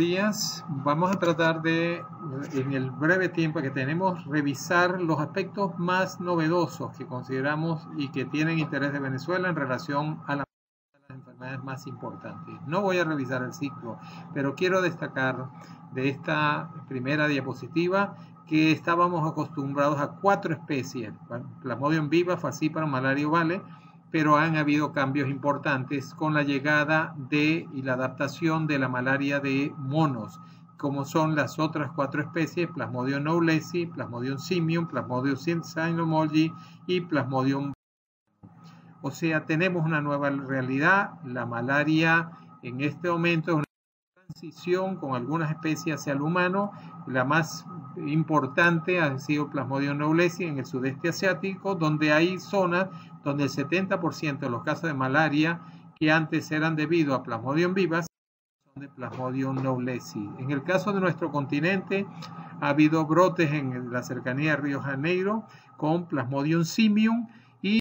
Días. Vamos a tratar de, en el breve tiempo que tenemos, revisar los aspectos más novedosos que consideramos y que tienen interés de Venezuela en relación a las enfermedades más importantes. No voy a revisar el ciclo, pero quiero destacar de esta primera diapositiva que estábamos acostumbrados a cuatro especies, Plasmodium viva, Falciparum, Malaria Vale, pero han habido cambios importantes con la llegada de y la adaptación de la malaria de monos, como son las otras cuatro especies, Plasmodium knowlesi, Plasmodium simium, Plasmodium cynomolgi y Plasmodium. O sea, tenemos una nueva realidad. La malaria en este momento es una transición con algunas especies hacia el humano. La más importante ha sido Plasmodium knowlesi en el sudeste asiático, donde hay zonas donde el 70% de los casos de malaria que antes eran debido a Plasmodium vivas son de Plasmodium knowlesi. En el caso de nuestro continente ha habido brotes en la cercanía de Río Janeiro con Plasmodium simium y en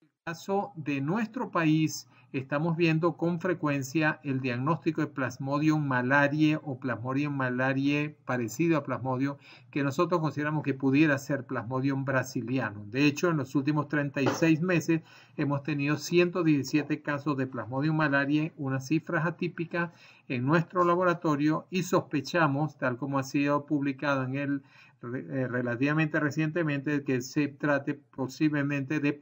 el caso de nuestro país estamos viendo con frecuencia el diagnóstico de Plasmodium malariae o Plasmodium malariae parecido a Plasmodium que nosotros consideramos que pudiera ser Plasmodium brasiliano. De hecho, en los últimos 36 meses hemos tenido 117 casos de Plasmodium malariae, una cifra atípica en nuestro laboratorio y sospechamos, tal como ha sido publicado en el eh, relativamente recientemente, que se trate posiblemente de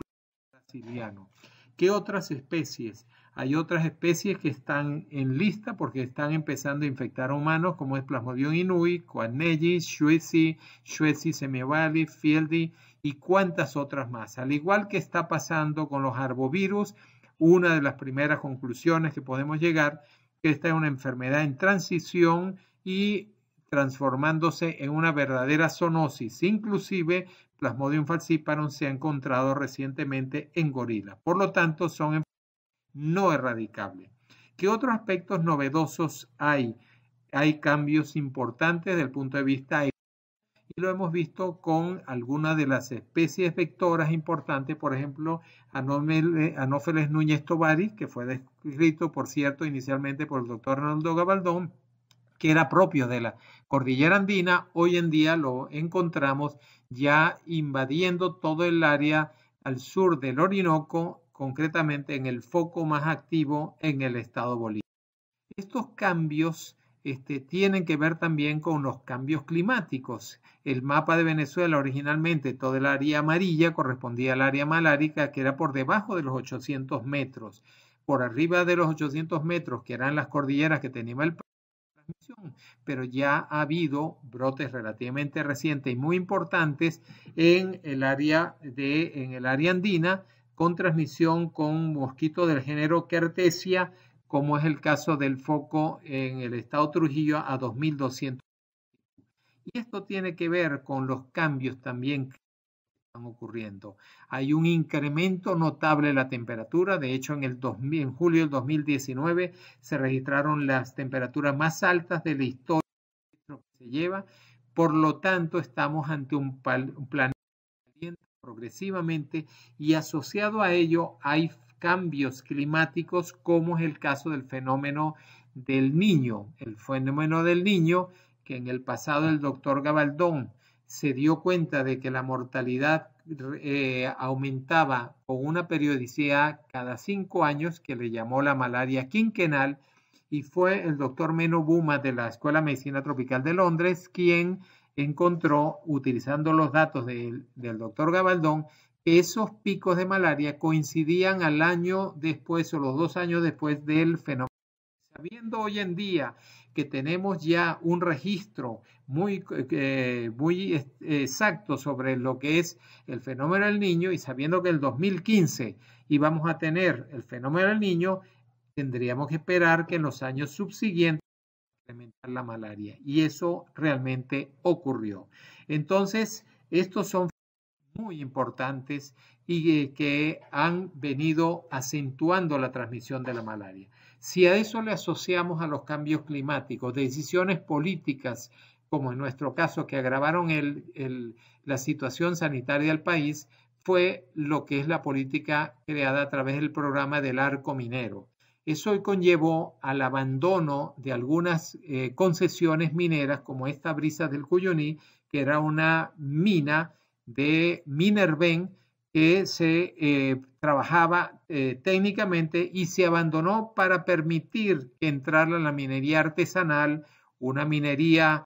brasiliano. ¿Qué otras especies? Hay otras especies que están en lista porque están empezando a infectar a humanos, como es Plasmodium inui, Coagnelli, Schwezi, Schwezi semiovali, Fieldi y cuantas otras más. Al igual que está pasando con los arbovirus, una de las primeras conclusiones que podemos llegar que esta es una enfermedad en transición y transformándose en una verdadera zoonosis. Inclusive Plasmodium falciparum se ha encontrado recientemente en gorila. Por lo tanto, son no erradicables. ¿Qué otros aspectos novedosos hay? Hay cambios importantes desde el punto de vista y lo hemos visto con algunas de las especies vectoras importantes, por ejemplo, Anopheles Núñez Tovaris, que fue descrito, por cierto, inicialmente por el doctor Arnoldo Gabaldón, que era propio de la cordillera andina, hoy en día lo encontramos ya invadiendo todo el área al sur del Orinoco, concretamente en el foco más activo en el estado Bolívar. Estos cambios este, tienen que ver también con los cambios climáticos. El mapa de Venezuela originalmente, todo el área amarilla correspondía al área malárica, que era por debajo de los 800 metros. Por arriba de los 800 metros, que eran las cordilleras que tenía el pero ya ha habido brotes relativamente recientes y muy importantes en el área de en el área andina con transmisión con mosquitos del género Kertesia, como es el caso del foco en el estado Trujillo a 2200. Y esto tiene que ver con los cambios también ocurriendo. Hay un incremento notable de la temperatura, de hecho en, el en julio del 2019 se registraron las temperaturas más altas de la historia que se lleva, por lo tanto estamos ante un, un planeta progresivamente y asociado a ello hay cambios climáticos como es el caso del fenómeno del niño, el fenómeno del niño que en el pasado el doctor Gabaldón se dio cuenta de que la mortalidad eh, aumentaba con una periodicidad cada cinco años que le llamó la malaria quinquenal y fue el doctor Meno Buma de la Escuela de Medicina Tropical de Londres quien encontró, utilizando los datos del doctor Gabaldón, que esos picos de malaria coincidían al año después o los dos años después del fenómeno. Sabiendo hoy en día que tenemos ya un registro muy, eh, muy exacto sobre lo que es el fenómeno del niño y sabiendo que el 2015 íbamos a tener el fenómeno del niño, tendríamos que esperar que en los años subsiguientes incrementar la malaria. Y eso realmente ocurrió. Entonces, estos son muy importantes y que han venido acentuando la transmisión de la malaria. Si a eso le asociamos a los cambios climáticos, decisiones políticas, como en nuestro caso, que agravaron la situación sanitaria del país, fue lo que es la política creada a través del programa del arco minero. Eso conllevó al abandono de algunas eh, concesiones mineras, como esta brisa del Cuyuní, que era una mina de Minerven que se eh, trabajaba eh, técnicamente y se abandonó para permitir que entrara la minería artesanal, una minería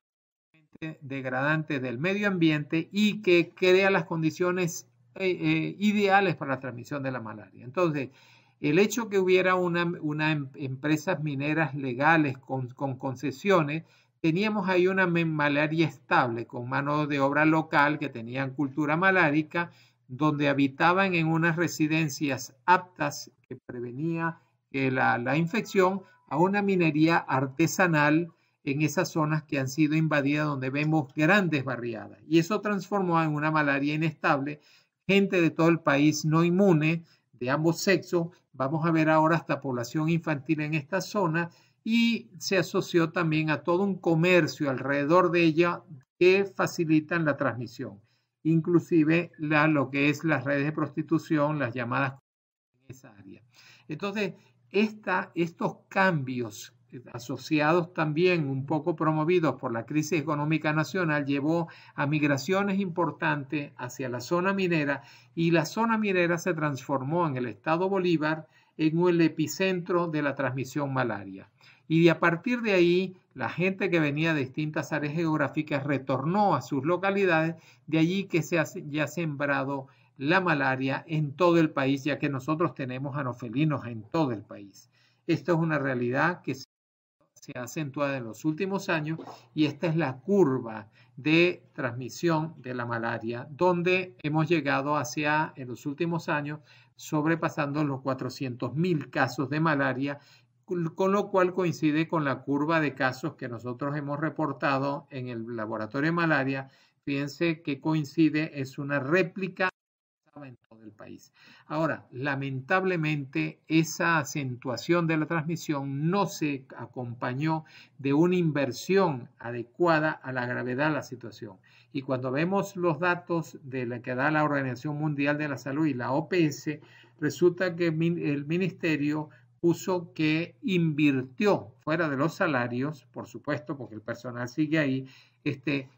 degradante del medio ambiente y que crea las condiciones eh, ideales para la transmisión de la malaria. Entonces, el hecho que hubiera una, una em, empresas mineras legales con, con concesiones teníamos ahí una malaria estable con mano de obra local que tenían cultura malárica, donde habitaban en unas residencias aptas que prevenía la, la infección a una minería artesanal en esas zonas que han sido invadidas donde vemos grandes barriadas. Y eso transformó en una malaria inestable, gente de todo el país no inmune, de ambos sexos. Vamos a ver ahora esta población infantil en esta zona y se asoció también a todo un comercio alrededor de ella que facilitan la transmisión, inclusive lo que es las redes de prostitución, las llamadas en esa área. Entonces, esta, estos cambios asociados también un poco promovidos por la crisis económica nacional llevó a migraciones importantes hacia la zona minera y la zona minera se transformó en el estado Bolívar en el epicentro de la transmisión malaria. Y a partir de ahí, la gente que venía de distintas áreas geográficas retornó a sus localidades, de allí que se ha ya sembrado la malaria en todo el país, ya que nosotros tenemos anofelinos en todo el país. Esto es una realidad que se ha acentuado en los últimos años y esta es la curva de transmisión de la malaria, donde hemos llegado hacia, en los últimos años, sobrepasando los 400.000 casos de malaria con lo cual coincide con la curva de casos que nosotros hemos reportado en el laboratorio de malaria. Fíjense que coincide, es una réplica en todo el país. Ahora, lamentablemente, esa acentuación de la transmisión no se acompañó de una inversión adecuada a la gravedad de la situación. Y cuando vemos los datos de la que da la Organización Mundial de la Salud y la OPS, resulta que el ministerio puso que invirtió fuera de los salarios, por supuesto, porque el personal sigue ahí, este,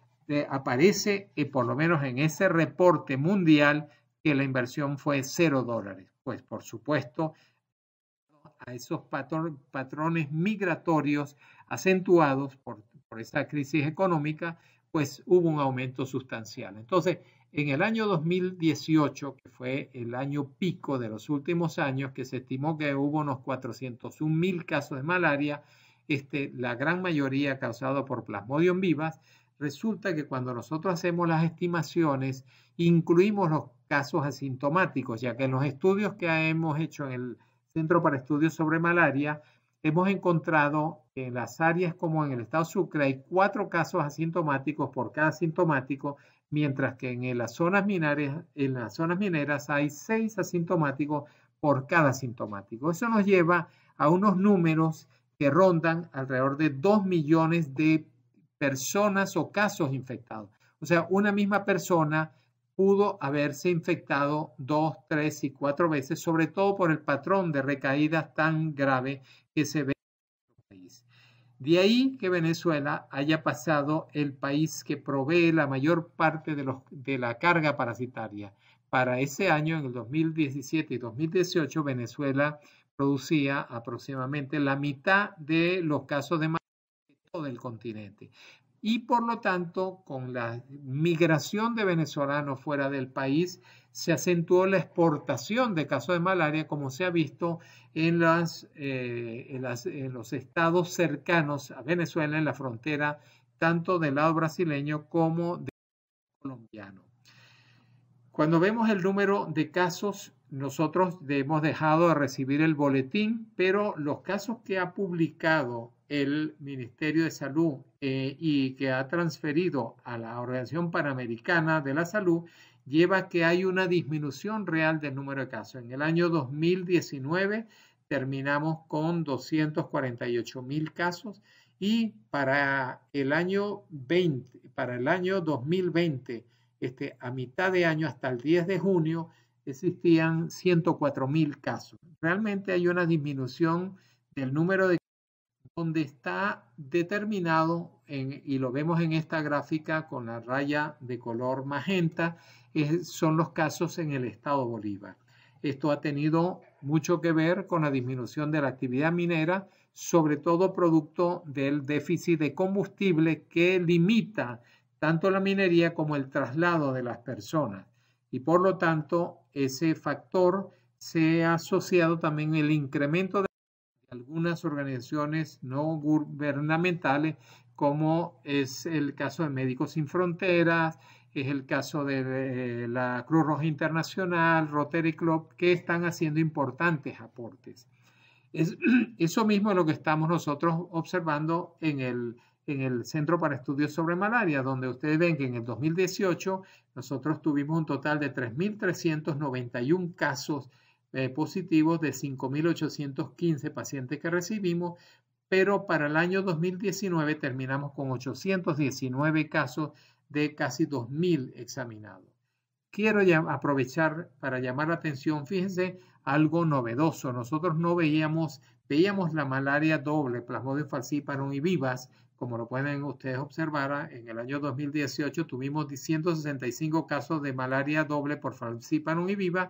aparece eh, por lo menos en ese reporte mundial que la inversión fue cero dólares. Pues por supuesto, a esos patrones migratorios acentuados por, por esa crisis económica, pues hubo un aumento sustancial. Entonces, en el año 2018, que fue el año pico de los últimos años, que se estimó que hubo unos 401 mil casos de malaria, este, la gran mayoría causado por plasmodium vivas, resulta que cuando nosotros hacemos las estimaciones, incluimos los casos asintomáticos, ya que en los estudios que hemos hecho en el Centro para Estudios sobre Malaria, hemos encontrado en las áreas como en el estado Sucre hay cuatro casos asintomáticos por cada asintomático, mientras que en las zonas mineras, en las zonas mineras hay seis asintomáticos por cada asintomático. Eso nos lleva a unos números que rondan alrededor de 2 millones de personas o casos infectados. O sea, una misma persona pudo haberse infectado dos, tres y cuatro veces, sobre todo por el patrón de recaídas tan grave que se ve de ahí que Venezuela haya pasado el país que provee la mayor parte de, los, de, la carga parasitaria. Para ese año, en el 2017 y 2018, Venezuela producía aproximadamente la mitad de los casos de malaria de todo el continente y por lo tanto con la migración de venezolanos fuera del país se acentuó la exportación de casos de malaria como se ha visto en, eh, los estados cercanos a Venezuela en la frontera tanto del lado brasileño como del colombiano. Cuando vemos el número de casos, nosotros hemos dejado de recibir el boletín, pero los casos que ha publicado el Ministerio de Salud eh, y que ha transferido a la Organización Panamericana de la Salud lleva a que hay una disminución real del número de casos. En el año 2019 terminamos con 248 mil casos y para el año 20, para el año 2020, este, a mitad de año hasta el 10 de junio, existían 104 mil casos. Realmente hay una disminución del número de donde está determinado, y lo vemos en esta gráfica con la raya de color magenta, son los casos en el estado Bolívar. Esto ha tenido mucho que ver con la disminución de la actividad minera, sobre todo producto del déficit de combustible que limita tanto la minería como el traslado de las personas. Y por lo tanto, ese factor se ha asociado también el incremento de algunas organizaciones no gubernamentales, como es el caso de Médicos Sin Fronteras, es el caso de la Cruz Roja Internacional, Rotary Club, que están haciendo importantes aportes. Es, eso mismo es lo que estamos nosotros observando en el, en el Centro para Estudios sobre Malaria, donde ustedes ven que en el 2018 nosotros tuvimos un total de 3.391 casos eh, positivos de 5.815 pacientes que recibimos, pero para el año 2019 terminamos con 819 casos de casi 2.000 examinados. Quiero aprovechar para llamar la atención, fíjense, algo novedoso. Nosotros no veíamos, veíamos la malaria doble, Plasmodium falciparum y vivas, como lo pueden ustedes observar, en el año 2018 tuvimos 165 casos de malaria doble por falciparum y vivas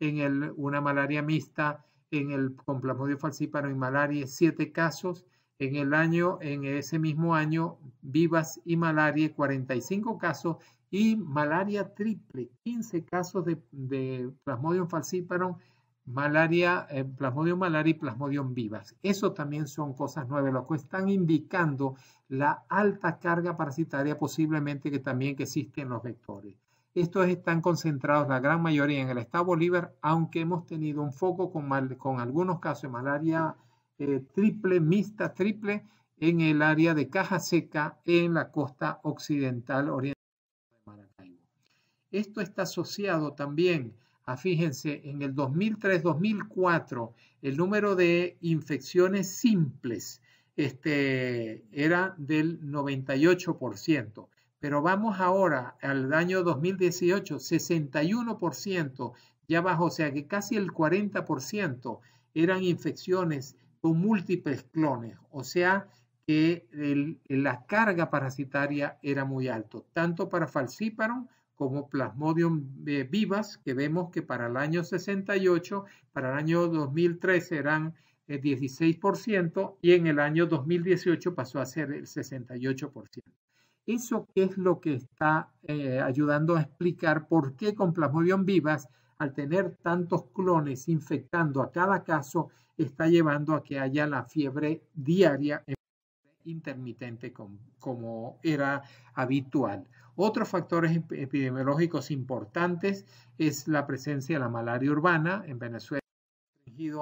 en el, una malaria mixta, en el con Plasmodium falciparum y malaria, siete casos. En el año, en ese mismo año, vivas y malaria, 45 casos y malaria triple, 15 casos de, de Plasmodium falciparum, malaria, eh, Plasmodium malaria y Plasmodium vivas. Eso también son cosas nuevas, lo que están indicando la alta carga parasitaria posiblemente que también que existe en los vectores. Estos están concentrados la gran mayoría en el estado Bolívar, aunque hemos tenido un foco con, con algunos casos de malaria eh, triple, mixta, triple, en el área de Caja Seca en la costa occidental oriental de Maracaibo. Esto está asociado también a, fíjense, en el 2003-2004, el número de infecciones simples este, era del 98%. Pero vamos ahora al año 2018, 61% ya bajó, o sea que casi el 40% eran infecciones con múltiples clones, o sea que la carga parasitaria era muy alto, tanto para falciparum como Plasmodium eh, vivas, que vemos que para el año 68, para el año 2013 eran 16% eh, y en el año 2018 pasó a ser el 68%. ¿Eso qué es lo que está eh, ayudando a explicar por qué con Plasmodium vivas, al tener tantos clones infectando a cada caso, está llevando a que haya la fiebre diaria intermitente como, era habitual. Otros factores epidemiológicos importantes es la presencia de la malaria urbana en Venezuela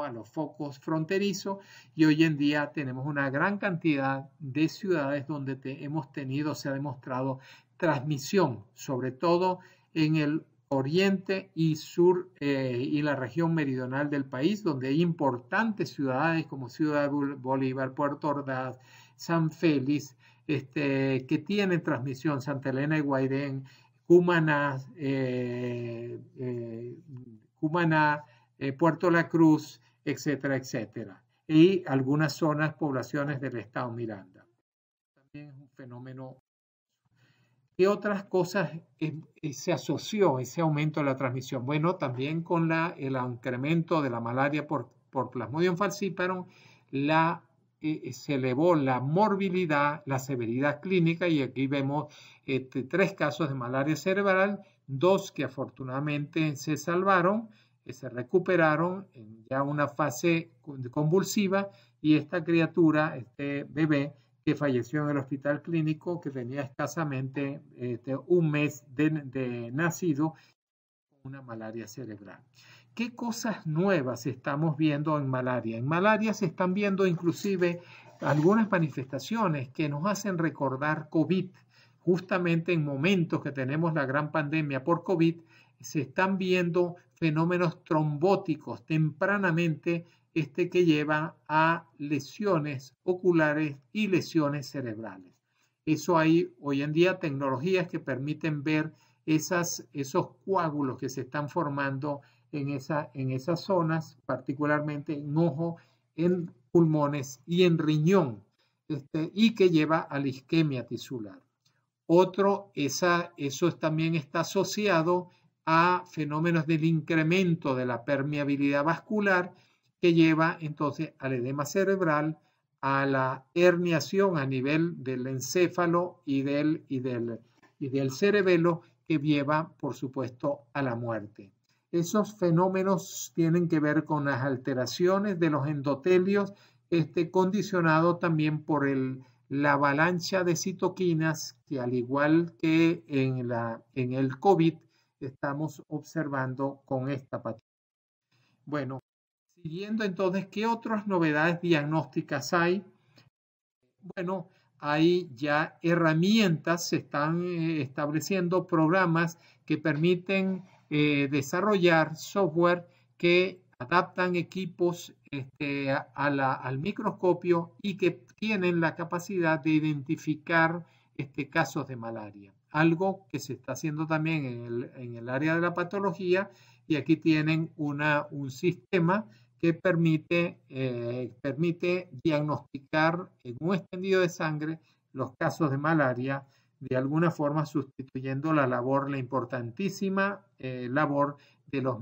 a los focos fronterizos y hoy en día tenemos una gran cantidad de ciudades donde hemos tenido, se ha demostrado transmisión, sobre todo en el oriente y sur eh, y la región meridional del país, donde hay importantes ciudades como Ciudad Bolívar, Puerto Ordaz, San Félix, este, que tienen transmisión, Santa Elena y Guairén, Cumaná, eh, eh, Cumaná eh, Puerto La Cruz, etcétera, etcétera. Y algunas zonas, poblaciones del estado Miranda. También es un fenómeno. ¿Qué otras cosas se asoció ese aumento de la transmisión? Bueno, también con la, el incremento de la malaria por, por Plasmodium falciparum, la se elevó la morbilidad, la severidad clínica y aquí vemos este, tres casos de malaria cerebral, dos que afortunadamente se salvaron que se recuperaron en ya una fase convulsiva y esta criatura, este bebé, que falleció en el hospital clínico, que tenía escasamente este, un mes de, nacido, con una malaria cerebral. ¿Qué cosas nuevas estamos viendo en malaria? En malaria se están viendo inclusive algunas manifestaciones que nos hacen recordar COVID. Justamente en momentos que tenemos la gran pandemia por COVID, se están viendo fenómenos trombóticos tempranamente este que lleva a lesiones oculares y lesiones cerebrales. Eso hay hoy en día tecnologías que permiten ver esos coágulos que se están formando en, en esas zonas, particularmente en ojo en pulmones y en riñón, este, y que lleva a la isquemia tisular. Otro, esa, eso también está asociado a fenómenos del incremento de la permeabilidad vascular que lleva entonces al edema cerebral, a la herniación a nivel del encéfalo y del, y del, y del cerebelo que lleva, por supuesto, a la muerte. Esos fenómenos tienen que ver con las alteraciones de los endotelios, este, condicionado también por el, la avalancha de citoquinas que al igual que en, la, en el COVID estamos observando con esta patología. Bueno, Siguiendo entonces, ¿qué otras novedades diagnósticas hay? Bueno, hay ya herramientas, se están eh, estableciendo programas que permiten eh, desarrollar software que adaptan equipos este, al microscopio y que tienen la capacidad de identificar este, casos de malaria. Algo que se está haciendo también en el, área de la patología y aquí tienen una, un sistema que permite, eh, permite diagnosticar en un extendido de sangre los casos de malaria, de alguna forma sustituyendo la labor, la importantísima eh, labor de los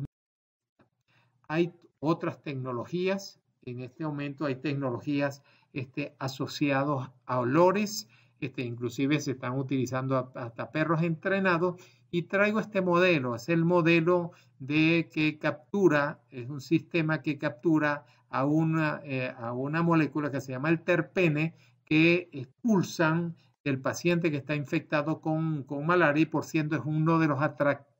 Hay otras tecnologías, en este momento hay tecnologías este, asociadas a olores, este, inclusive se están utilizando hasta perros entrenados y traigo este modelo, es el modelo de que captura, es un sistema que captura a una, eh, a una molécula que se llama el terpene que expulsan del paciente que está infectado con, con malaria y por ciento es uno de, los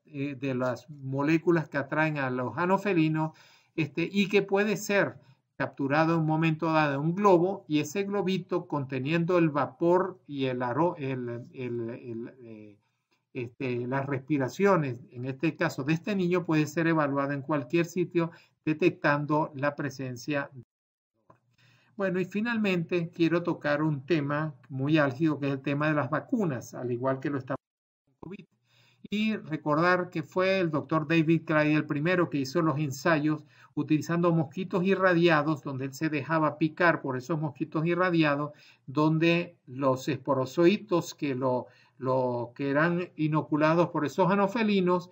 eh, de las moléculas que atraen a los anofelinos este, y que puede ser capturado en un momento dado en un globo y ese globito conteniendo el vapor y el, el, el, eh, este, las respiraciones, en este caso de este niño, puede ser evaluada en cualquier sitio detectando la presencia bueno, y finalmente quiero tocar un tema muy álgido que es el tema de las vacunas, al igual que lo estamos con COVID. Y recordar que fue el doctor David Cray el primero que hizo los ensayos utilizando mosquitos irradiados, donde él se dejaba picar por esos mosquitos irradiados, donde los esporozoitos que lo los que eran inoculados por esos anofelinos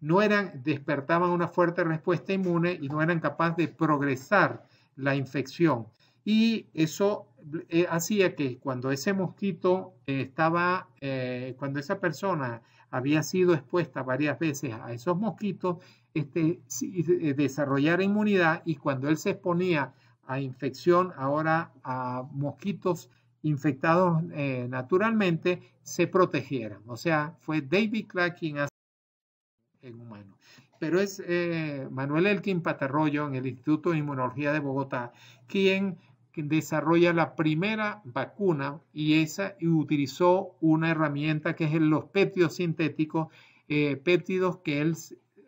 no eran, despertaban una fuerte respuesta inmune y no eran capaces de progresar la infección. Y eso eh, hacía que cuando ese mosquito estaba, eh, cuando esa persona había sido expuesta varias veces a esos mosquitos, este, eh, desarrollara inmunidad y cuando él se exponía a infección ahora a mosquitos infectados naturalmente se protegieran. O sea, fue David Clark quien hace en humano. Pero es Manuel Elkin Patarroyo en el Instituto de Inmunología de Bogotá quien desarrolla la primera vacuna y esa y utilizó una herramienta que es los péptidos sintéticos, eh, péptidos que él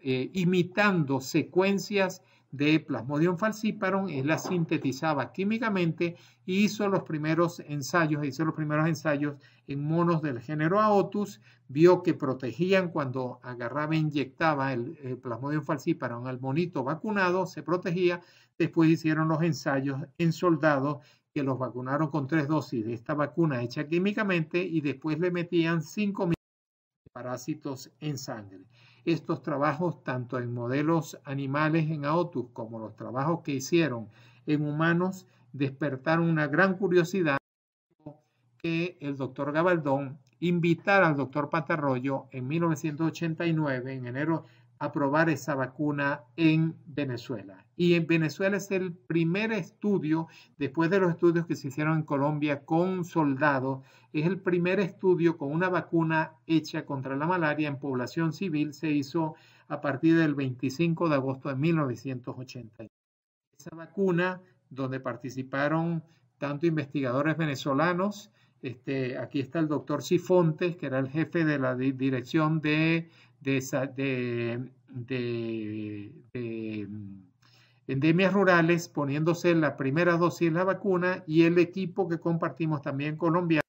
imitando secuencias de Plasmodium falciparum, él la sintetizaba químicamente y hizo los primeros ensayos, hizo los primeros ensayos en monos del género Aotus, vio que protegían cuando agarraba e inyectaba el, Plasmodium falciparum al monito vacunado, se protegía, después hicieron los ensayos en soldados que los vacunaron con tres dosis de esta vacuna hecha químicamente y después le metían cinco parásitos en sangre estos trabajos tanto en modelos animales en AOTUS como los trabajos que hicieron en humanos despertaron una gran curiosidad que el doctor Gabaldón invitara al doctor Patarroyo en 1989, en enero, a probar esa vacuna en Venezuela. Y en Venezuela es el primer estudio, después de los estudios que se hicieron en Colombia con soldados, es el primer estudio con una vacuna hecha contra la malaria en población civil, se hizo a partir del 25 de agosto de 1980. Esa vacuna, donde participaron tanto investigadores venezolanos, este, aquí está el doctor Sifontes, que era el jefe de la dirección de de, de, mm, endemias rurales, poniéndose la primera dosis de la vacuna y el equipo que compartimos también colombiano,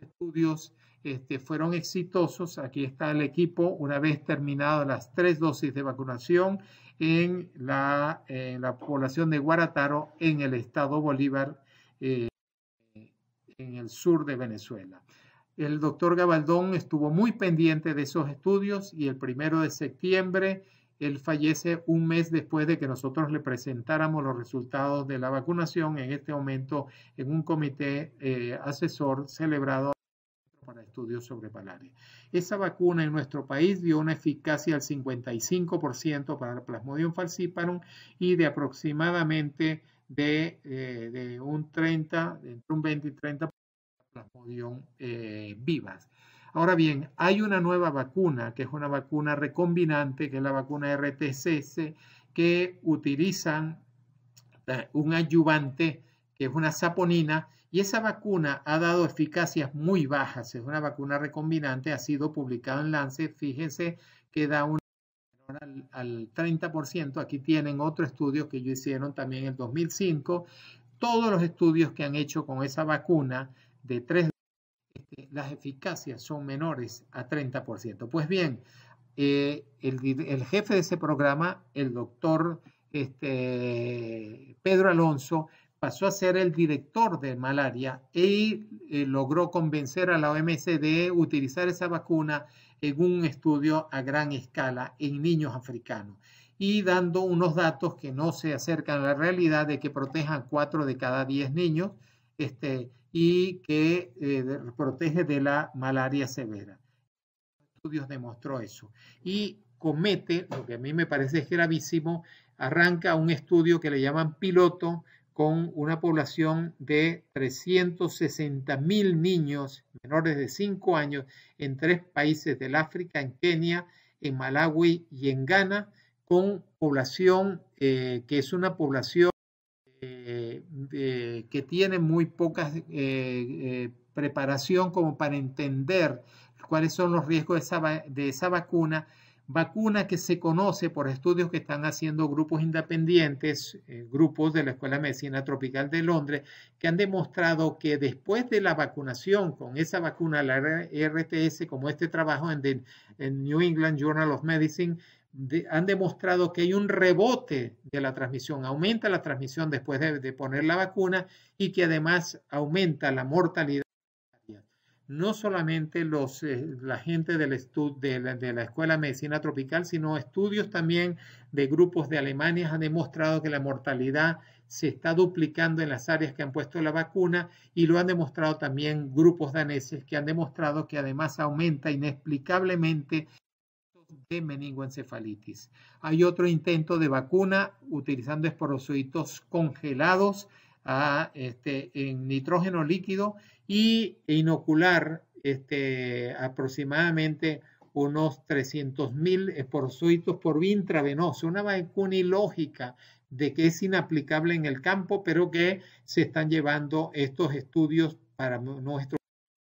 estudios este, fueron exitosos. Aquí está el equipo una vez terminadas las tres dosis de vacunación en la, población de Guarataro en el estado Bolívar, eh, en el sur de Venezuela. El doctor Gabaldón estuvo muy pendiente de esos estudios y el primero de septiembre él fallece un mes después de que nosotros le presentáramos los resultados de la vacunación, en este momento en un comité eh, asesor celebrado para estudios sobre malaria. Esa vacuna en nuestro país dio una eficacia al 55% para el Plasmodium falciparum y de aproximadamente de, eh, un 30, entre un 20 y 30 Eh, vivas. Ahora bien, hay una nueva vacuna, que es una vacuna recombinante, que es la vacuna RTCS, que utilizan eh, un ayudante, que es una saponina, y esa vacuna ha dado eficacias muy bajas. Es una vacuna recombinante, ha sido publicado en Lancet. Fíjense que da un al, al 30%. Aquí tienen otro estudio que ellos hicieron también en el 2005. Todos los estudios que han hecho con esa vacuna de tres este, las eficacias son menores a 30%. Pues bien, eh, el, jefe de ese programa, el doctor este, Pedro Alonso, pasó a ser el director de malaria y eh, logró convencer a la OMS de utilizar esa vacuna en un estudio a gran escala en niños africanos y dando unos datos que no se acercan a la realidad de que protejan 4 de cada 10 niños este, y que eh, protege de la malaria severa. Estudios demostró eso. Y comete, lo que a mí me parece gravísimo, arranca un estudio que le llaman piloto con una población de 360 mil niños menores de 5 años en tres países del África, en Kenia, en Malawi y en Ghana, con población eh, que es una población que tiene muy poca eh, eh, preparación como para entender cuáles son los riesgos de esa, de esa vacuna, vacuna que se conoce por estudios que están haciendo grupos independientes, eh, grupos de la Escuela de Medicina Tropical de Londres, que han demostrado que después de la vacunación con esa vacuna, la RTS, como este trabajo en, en New England Journal of Medicine, han demostrado que hay un rebote de la transmisión, aumenta la transmisión después de, poner la vacuna y que además aumenta la mortalidad. No solamente los, eh, la gente del de, la, de la Escuela de Medicina Tropical, sino estudios también de grupos de Alemania han demostrado que la mortalidad se está duplicando en las áreas que han puesto la vacuna y lo han demostrado también grupos daneses que han demostrado que además aumenta inexplicablemente de meningoencefalitis. Hay otro intento de vacuna utilizando esporocitos congelados a, este, en nitrógeno líquido y inocular este, aproximadamente unos 300.000 esporocitos por vía intravenosa, una vacuna ilógica de que es inaplicable en el campo, pero que se están llevando estos estudios para nuestros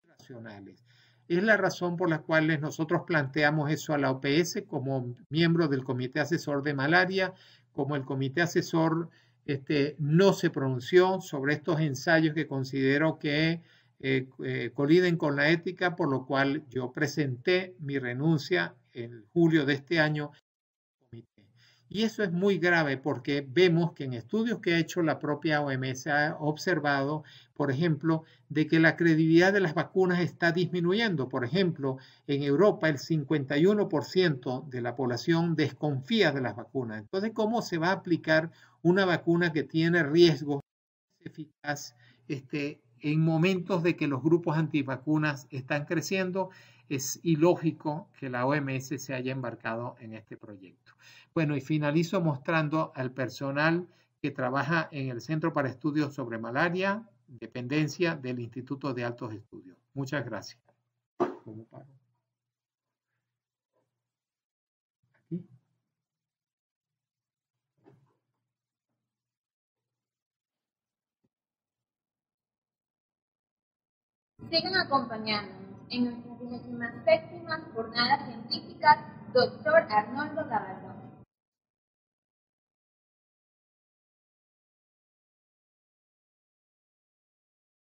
nacionales. Es la razón por la cual nosotros planteamos eso a la OPS como miembro del Comité Asesor de Malaria, como el Comité Asesor este, no se pronunció sobre estos ensayos que considero que eh, eh, coliden con la ética, por lo cual yo presenté mi renuncia en julio de este año y eso es muy grave porque vemos que en estudios que ha hecho la propia OMS ha observado, por ejemplo, de que la credibilidad de las vacunas está disminuyendo. Por ejemplo, en Europa el 51% de la población desconfía de las vacunas. Entonces, ¿cómo se va a aplicar una vacuna que tiene riesgos eficaz este, en momentos de que los grupos antivacunas están creciendo? Es ilógico que la OMS se haya embarcado en este proyecto. Bueno, y finalizo mostrando al personal que trabaja en el Centro para Estudios sobre Malaria, dependencia del Instituto de Altos Estudios. Muchas gracias. Sigan acompañándonos en nuestras 27 jornadas científicas, doctor Arnoldo Gabaldón.